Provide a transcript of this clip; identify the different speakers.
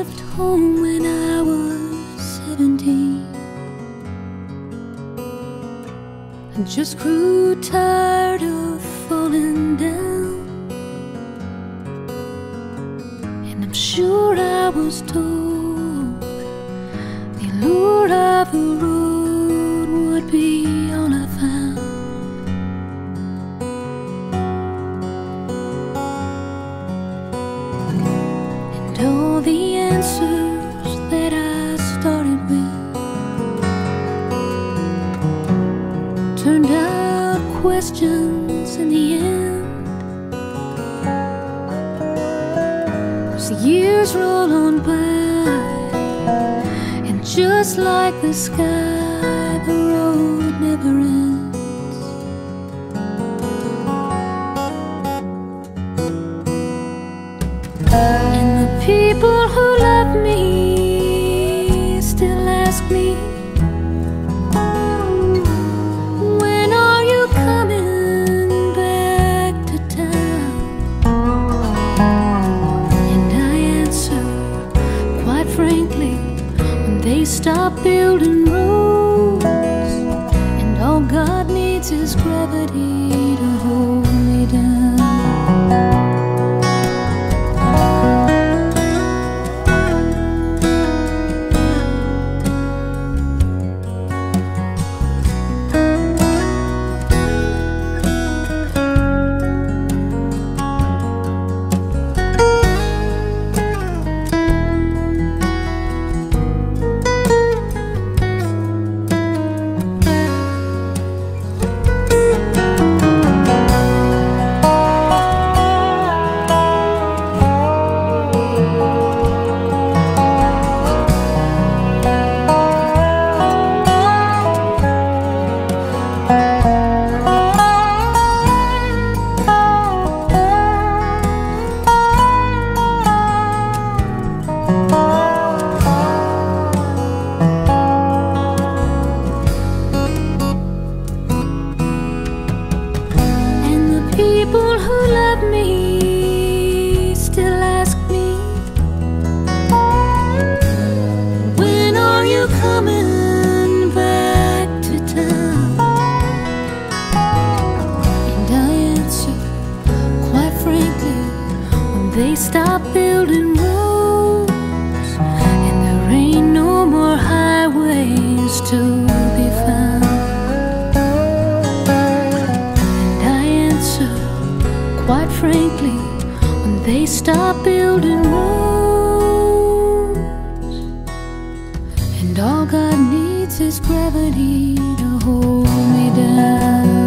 Speaker 1: left home when I was 17. I just grew tired of falling down. And I'm sure I was told answers that I started with turned out questions in the end. As the years roll on by, and just like the sky, the road never ends. And the people quite frankly, when they stop building roads, and all God needs is gravity to hold stop building roads, and there ain't no more highways to be found. And I answer, quite frankly, when they stop building roads, and all God needs is gravity to hold me down.